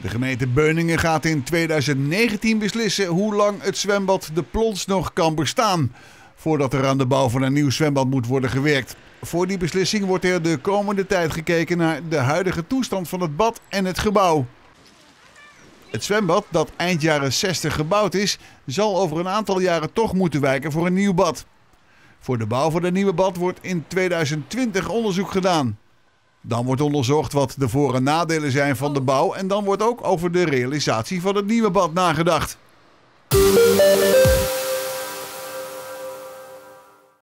De gemeente Beuningen gaat in 2019 beslissen hoe lang het zwembad De Plons nog kan bestaan. Voordat er aan de bouw van een nieuw zwembad moet worden gewerkt. Voor die beslissing wordt er de komende tijd gekeken naar de huidige toestand van het bad en het gebouw. Het zwembad, dat eind jaren 60 gebouwd is, zal over een aantal jaren toch moeten wijken voor een nieuw bad. Voor de bouw van het nieuwe bad wordt in 2020 onderzoek gedaan. Dan wordt onderzocht wat de voor- en nadelen zijn van de bouw en dan wordt ook over de realisatie van het nieuwe bad nagedacht.